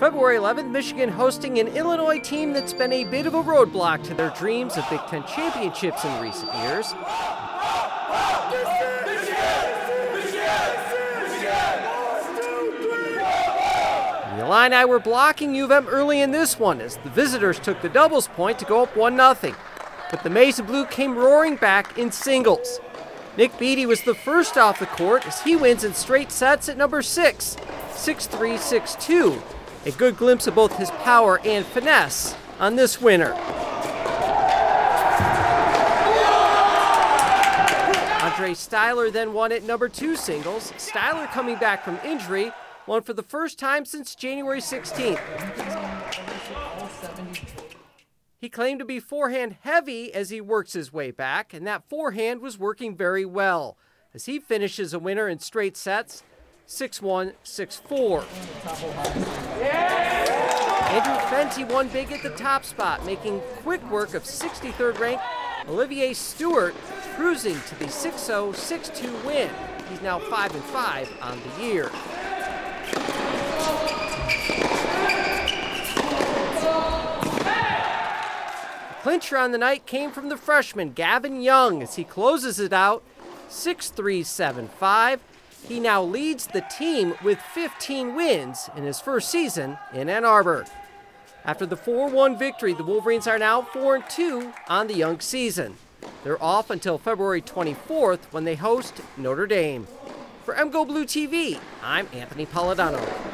February 11th, Michigan hosting an Illinois team that's been a bit of a roadblock to their dreams of Big Ten championships in recent years. The Illini were blocking U of M early in this one as the visitors took the doubles point to go up 1 0. But the and Blue came roaring back in singles. Nick Beatty was the first off the court as he wins in straight sets at number 6, 6 3 6 2. A good glimpse of both his power and finesse on this winner. Ondrej Styler then won at number 2 singles. Styler coming back from injury won for the first time since January 16th. He claimed to be forehand heavy as he works his way back, and that forehand was working very well as he finishes a winner in straight sets 6 1, 6 4. Andrew Fenty won big at the top spot, making quick work of 63rd ranked Olivier Stewart, cruising to the 6 0, 6 2 win. He's now 5 and 5 on the year. clincher on the night came from the freshman Gavin Young as he closes it out 6 3 7 5. He now leads the team with 15 wins in his first season in Ann Arbor. After the 4 1 victory, the Wolverines are now 4 2 on the young season. They're off until February 24th when they host Notre Dame. For MGoBlue TV, I'm Anthony Polidano.